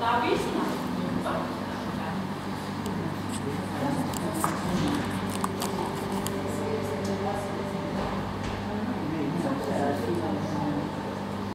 Lavish